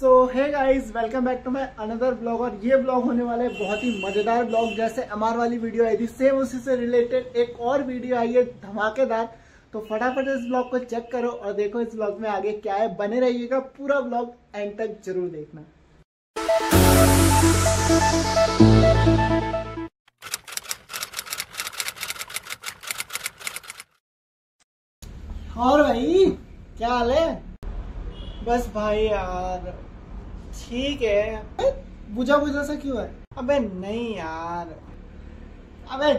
So hey guys welcome back to my another blog और ये blog होने वाला है बहुत ही मज़ेदार ब्लॉग जैसे एमआर वाली वीडियो आई थी सेम उसी से रिलेटेड एक और वीडियो आई है धमाकेदार। तो फटाफट इस ब्लॉग को चेक करो और देखो इस ब्लॉग में आगे क्या है। बने रहिएगा पूरा ब्लॉग एंड तक ज़रूर देखना। और भाई, क्या हाल है? बस भाई यार ठीक है। बुझा बुझा सा क्यों है? अबे नहीं यार। अबे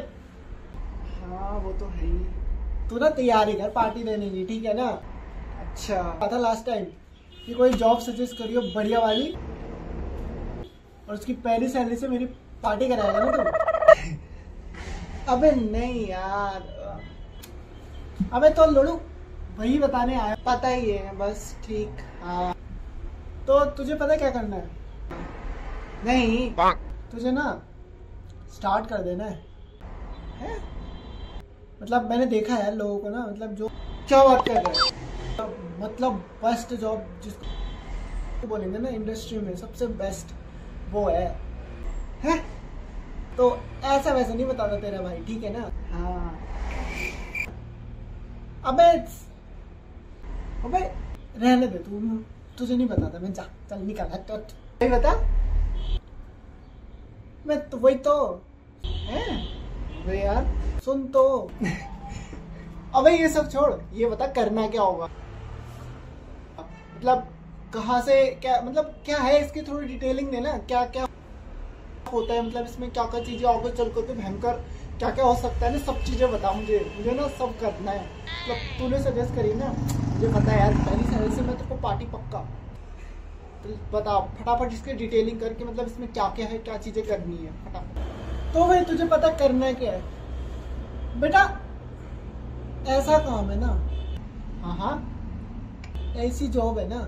हाँ वो तो है ही। तू ना तैयारी कर पार्टी देने की ठीक है ना? अच्छा। था लास्ट टाइम कि कोई जॉब सजेस्ट करियो बढ़िया वाली। और उसकी पहली सैलरी से मेरी पार्टी कराएगा ना तू? अबे नहीं यार। अबे तो लोड़ू वही बताने आया। पता ही है बस ठीक हाँ। तो तुझे पता क्या करना है? नहीं तुझे ना स्टार्ट कर देना है, है? मतलब मैंने देखा है लोगों को ना मतलब जो क्या बात कर रहे हैं? मतलब बेस्ट जॉब जिसको बोलेंगे ना इंडस्ट्री में सबसे बेस्ट वो है। है? तो ऐसा वैसा नहीं बताता तेरा भाई ठीक है ना? हाँ। अबे अबे रहने दे तू तुझे नहीं बताता मैं जा चल निकल हट हट। नहीं बता? मैं तो वही तो। है? यार। सुन तो। अबे ये सब छोड़ ये बता करना क्या होगा? मतलब कहाँ से क्या मतलब क्या है इसकी थोड़ी डिटेलिंग देना? क्या क्या होता है? मतलब इसमें क्या क्या चीज़ें आगे चल करके भयंकर क्या क्या हो सकता है ना सब चीज़ें बता मुझे। मुझे ना सब करना है। मतलब तूने सजेस्ट करी ना मुझे पता यार पहली सैलरी से मैं तेरे को पार्टी पक्का। तो बता फटाफट इसकी डिटेलिंग करके मतलब इसमें क्या क्या है क्या चीज़ें करनी है फटाफट। तो भाई तुझे पता करना क्या है? बेटा ऐसा काम है ना। हाँ हाँ। ऐसी जॉब है ना।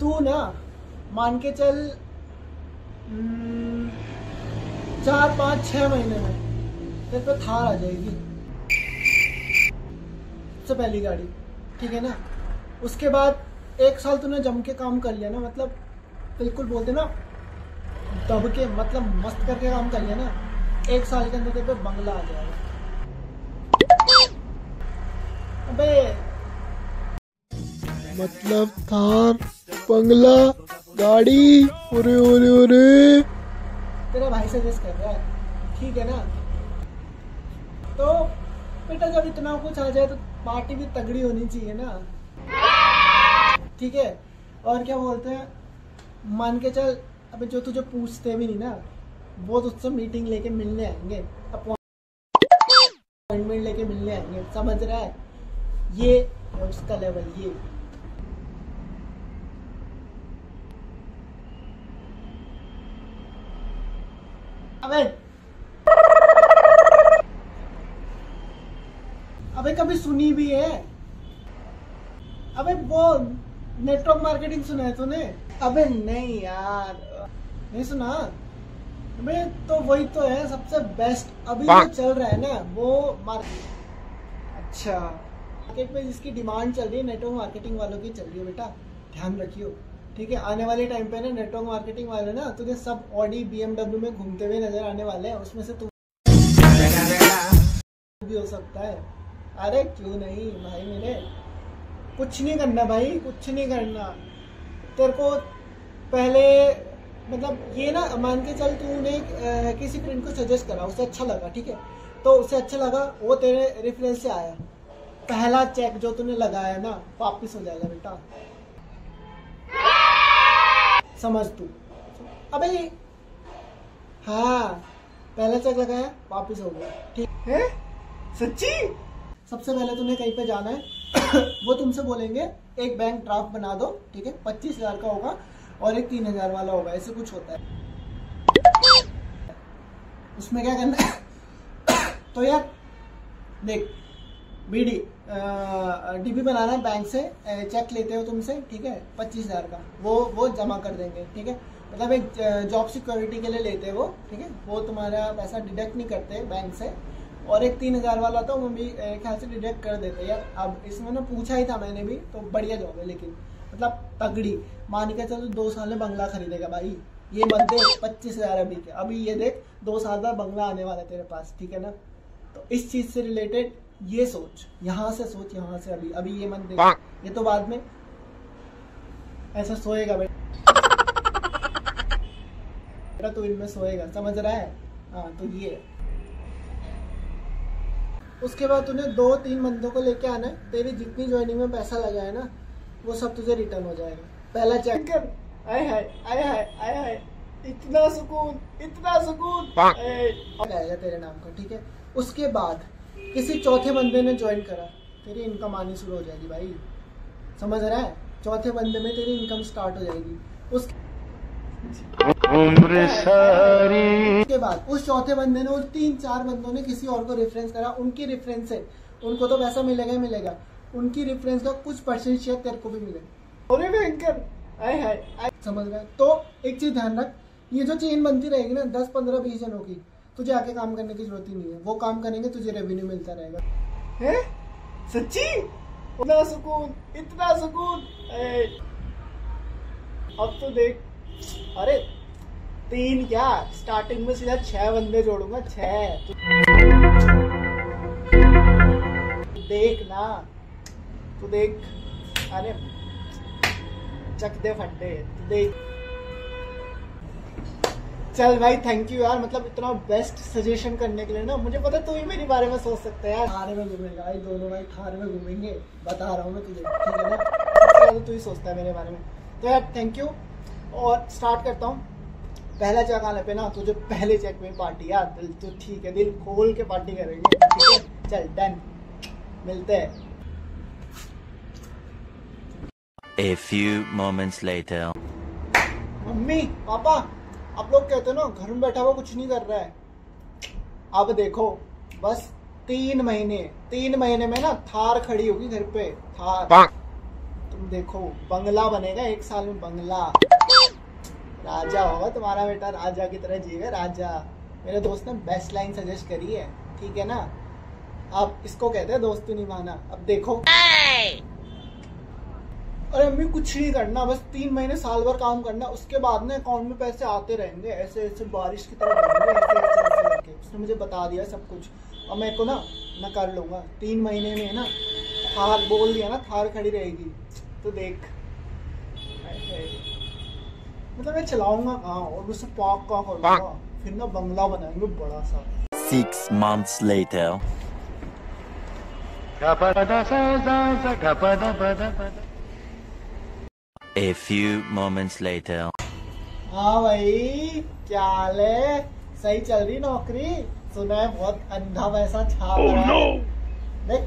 तू ना मान के चल हम्म, चार, पाँच, छह महीने में। तेरे पे थार आ जाएगी। सबसे पहली गाड़ी, ठीक है ना? उसके बाद एक साल तूने जम के काम कर लिया ना मतलब बिल्कुल बोलते ना, दब के मतलब मस्त करके काम कर लिया ना, एक साल के अंदर तेरे पे बंगला आ जाएगा। अबे! मतलब थार, बंगला, गाड़ी ओरे ओरे ओरे तेरा भाई सजेस्ट कर रहा है। ठीक है ना? तो बेटा, जब इतना कुछ आ जाए तो पार्टी भी तगड़ी होनी चाहिए ना। ठीक है? और क्या बोलते हैं? मान के चल, अबे जो तुझे पूछते भी नहीं ना, वो तुझसे मीटिंग लेके मिलने आएँगे। अपॉइंटमेंट लेके मिलने आएँगे। समझ रहा है? ये, उसका लेवल ये। अबे। अबे कभी सुनी भी है? अबे वो नेटवर्क मार्केटिंग सुना है तूने? अबे नहीं यार। नहीं सुना? अबे तो वही तो है सबसे बेस्ट अभी जो चल रहा है ना वो मार्केट अच्छा। मार्केट में जिसकी डिमांड चल रही है नेटवर्क मार्केटिंग वालों की चल रही है बेटा। ध्यान रखियो। ठीक है, आने वाले टाइम पे ना नेटवर्क मार्केटिंग वाले ना, तुझे सब ऑडी बीएमडब्ल्यू में घूमते हुए नज़र आने वाले हैं, उसमें से तू भी हो सकता है। अरे क्यों नहीं भाई मेरे? कुछ नहीं करना भाई, कुछ नहीं करना। तेरे को पहले मतलब ये ना मान के चल, तूने किसी फ्रेंड को सजेस्ट करा, उसे अच्छा लगा, ठीक है? तो उसे अच्छा लगा, वो तेरे रेफरेंस से आया। पहला चेक जो तूने लगाया ना, वापिस हो जाएगा बेटा। समझ तू। अबे हाँ पहला चेक लगाया, वापिस हो गया। ठीक है? सच्ची? सबसे पहले तुम्हें कहीं पे जाना है, वो तुमसे बोलेंगे, एक बैंक ड्राफ्ट बना दो, ठीक है? पच्चीस हज़ार का होगा और एक तीन हज़ार वाला होगा, ऐसे कुछ होता है। उसमें क्या करना है? तो यार, देख बीडी डीबी बनाना है बैंक से चेक लेते हो तुमसे, ठीक है? पच्चीस हज़ार का। वो वो जमा कर देंगे, ठीक है? मतलब एक जॉब सिक्योरिटी के लिए लेते हैं वो, ठीक है? वो तुम्हारा पैसा डिडक्ट नहीं करते बैंक से। और एक तीन हज़ार वाला था वो भी ख्याल से डिडक्ट कर देते यार, अब इसमें ना पूछा ही था मैंने भी तो बढ़िया जॉब है, लेकिन मतलब तगड़ी। मान के चलो दो साल में बंगला खरीदेगा भाई। ये बंदे पच्चीस हज़ार अभी के। अभी ये देख, दो साल बाद बंगला आने वाला है तेरे पास, ठीक है ना? तो इस चीज़ से रिलेटेड ये सोच यहाँ से सोच यहाँ से अभी अभी ये मन देख। ये तो बाद में ऐसा सोएगा बेटा तू इनमें सोएगा समझ रहा है? हाँ तो ये। उसके बाद तूने दो तीन बंदों को लेके आना है तेरी जितनी ज्वाइनिंग में पैसा लगा है ना वो सब तुझे रिटर्न हो जाएगा। पहला चेक कर। आए हाय आए हाय आए हाय। इतना सुकून इतना सुकून। आएगा तेरे नाम का ठीक है? उसके बाद किसी चौथे बंदे ने ज्वाइन करा। तेरी इनकम आनी शुरू हो जाएगी भाई। समझ रहा है? चौथे बंदे में तेरी इनकम स्टार्ट हो जाएगी। उस उम्र सारी। उसके बाद उस चौथे बंदे ने उस तीन चार बंदों ने किसी और को रेफरेंस करा। उनकी रेफरेंस से। उनको तो पैसा मिलेगा ही मिलेगा। उनकी रेफरेंस का कुछ परसेंट शेयर तेरे को भी मिलेगा। अरे भयंकर आए हाय समझ रहा है? तो एक चीज़ ध्यान रख। ये जो चेन बनती रहेगी ना दस पंद्रह बीस जनों की तुझे आके काम करने की ज़रूरत ही नहीं है। वो काम करेंगे, तुझे रेवेन्यू मिलता रहेगा। है? सच्ची? इतना सुकून इतना सुकून! अब तो देख, अरे, तीन क्या? स्टार्टिंग में सीधा छह बंदे जोड़ूँगा, छह। देख ना, तू देख। अरे, चक दे फट्टे तू देख। चल भाई थैंक यू यार। मतलब इतना बेस्ट सजेशन करने के लिए ना मुझे पता तू ही मेरे बारे में सोच सकता है यार। थारे में घूमेगा भाई दोनों भाई थारे में घूमेंगे। बता रहा हूँ मैं तुझे ठीक है ना? तो तू ही सोचता है मेरे बारे में। तो यार थैंक यू और स्टार्ट करता हूँ। पहला चेक आने पे ना तुझे पहले चेक में पार्टी यार दिल तो ठीक है दिल खोल के पार्टी करेंगे ठीक है? चल डन मिलते हैं। A few moments later. Mummy papa. आप लोग कहते हो ना घर में बैठा हुआ कुछ नहीं कर रहा है। अब देखो बस तीन महीने तीन महीने में ना थार खड़ी होगी घर पे थार। तुम देखो बंगला बनेगा एक साल में बंगला। राजा होगा तुम्हारा बेटा राजा की तरह जिएगा राजा। मेरे दोस्त ने बेस्ट लाइन सजेस्ट करी है ठीक है ना? अब इसको कहते हैं दोस्ती नहीं माना अब देखो। अरे अम्मी कुछ नहीं करना बस तीन महीने साल भर काम करना उसके बाद ना अकाउंट में पैसे आते रहेंगे ऐसे ऐसे बारिश की तरह ऐसे ऐसे ऐसे करके। उसने मुझे बता दिया सब कुछ। और मेरे को ना मैं कर लूँगा। तीन महीने में ना थार बोल दिया ना थार खड़ी रहेगी। तो देख। मतलब मैं चलाऊँगा कहाँ? और मुझसे पार्क कहाँ करूँगा? फिर ना बंगला बनाएँगे बड़ा सा। Six months later. A few moments later. हाँ भाई क्या हाल है? सही चल रही नौकरी? सुना है बहुत अंधा पैसा छाप oh, रहा no. है देख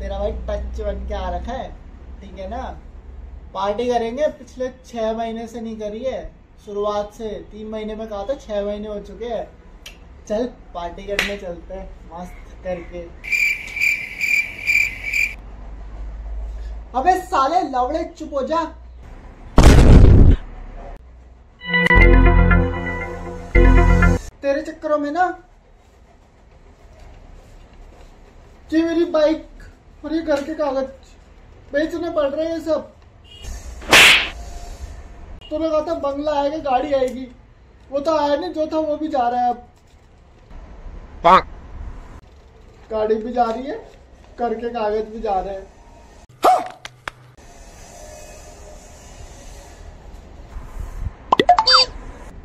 तेरा भाई टच बन के आ रखा है? ठीक है ना? पार्टी करेंगे पिछले छह महीने से नहीं करी है। शुरुआत से तीन महीने में कहा था छह महीने हो चुके हैं। चल पार्टी करने चलते हैं मस्त करके। अबे साले लवड़े चुप हो जा। तेरे चक्करों में ना कि मेरी बाइक और ये घर के कागज़ बेचने पड़ रहे हैं सब। तो मैं कहा था बंगला आएगा गाड़ी आएगी। वो तो आया नहीं जो था वो भी जा रहा है अब। गाड़ी भी जा रही है घर के कागज़ भी जा रहे हैं।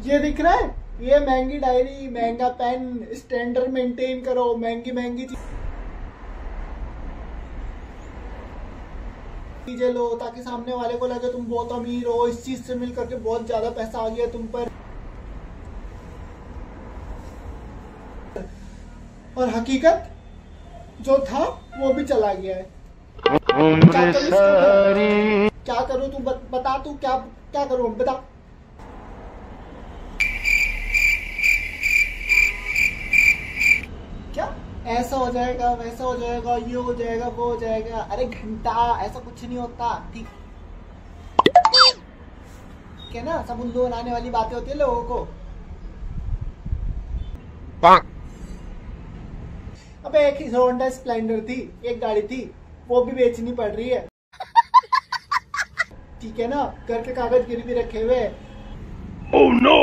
ये दिख रहा है? ये महँगी डायरी महँगा पेन स्टैंडर्ड मेंटेन करो महँगी महँगी चीज़ें लो ताकि सामने वाले को लगे तुम बहुत अमीर हो इस चीज़ से मिल करके बहुत ज़्यादा पैसा आ गया तुम पर। और हकीकत जो था वो भी चला गया है। क्या करूँ क्या करूँ तू? बता तू क्या क्या करूँ? बता। ऐसा हो जाएगा वैसा हो जाएगा ये हो जाएगा वो हो जाएगा। अरे घंटा ऐसा कुछ नहीं होता। ठीक। क्या ना सब उल्लू बनाने वाली बातें होती है लोगों को। अबे एक हीरो होंडा स्प्लेंडर थी एक गाड़ी थी वो भी बेचनी पड़ रही है। ठीक है ना घर के कागज़ गिर भी रखे हुए oh, no!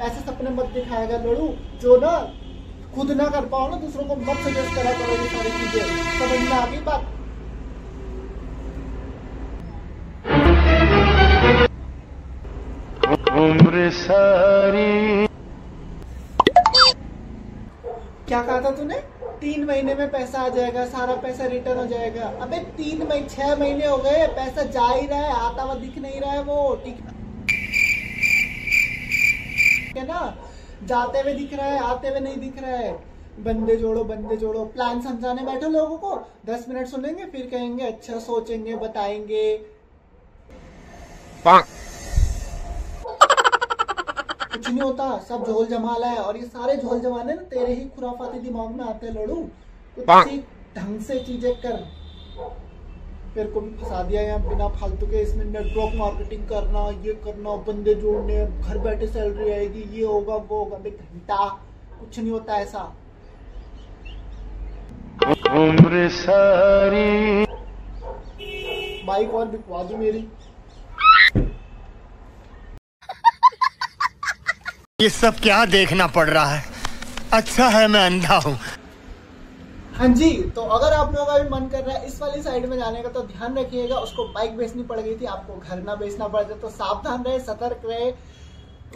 ऐसे सपने मत दिखाएगा लड़ू जो ना खुद ना कर पाओ ना दूसरों को मत सजेस्ट करा करो ये सारी चीज़ें। समझ में आ गई बात? उम्र सारी क्या कहा था तूने? तीन महीने में पैसा आ जाएगा सारा पैसा रिटर्न हो जाएगा। अबे तीन महीने छह महीने हो गए पैसा जा ही रहा है आता हुआ दिख नहीं रहा है वो ठीक है ना? जाते हुए दिख रहा है आते हुए नहीं दिख रहा है। बंदे जोड़ो बंदे जोड़ो। प्लान समझाने बैठो लोगों को। दस मिनट सुनेंगे फिर कहेंगे अच्छा सोचेंगे बताएँगे। कुछ नहीं होता। सब झोल जमाला है। और ये सारे झोल जमाने ना तेरे ही खुराफाती दिमाग में आते हैं लड़ू। कुछ ढंग से चीज़ें कर। फिर को भी फंसा दिया यहाँ बिना फालतू के इसमें नेटवर्क मार्केटिंग करना ये करना बंदे जोड़ने घर बैठे सैलरी आएगी ये होगा वो होगा। देख घंटा कुछ नहीं होता ऐसा। उम्र सारी। बाइक और बिकवा दू मेरी। ये सब क्या देखना पड़ रहा है? अच्छा है मैं अंधा हूँ। हाँ जी तो अगर आप लोगों का भी मन कर रहा है इस वाली साइड में जाने का तो ध्यान रखिएगा, उसको बाइक बेचनी पड़ गई थी, आपको घर ना बेचना पड़ जाए तो सावधान रहे, सतर्क रहे।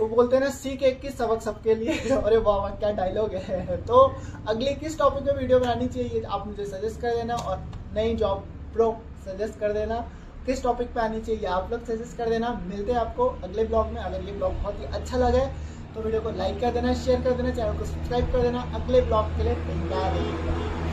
वो बोलते हैं ना, सीख एक की सबक सबके लिए। अरे वाह क्या डायलॉग है। तो अगले किस टॉपिक पे वीडियो बनानी चाहिए, आप मुझे सजेस्ट कर देना, और नई जॉब प्रो सजेस्ट कर देना। किस टॉपिक पे आनी चाहिए, आप लोग सजेस्ट कर देना। मिलते हैं आपको अगले ब्लॉग में। अगर ये ब्लॉग बहुत ही अच्छा लगे तो वीडियो को लाइक कर देना शेयर कर देना चैनल को सब्सक्राइब कर देना। अगले ब्लॉग के लिए तैयार रहिएगा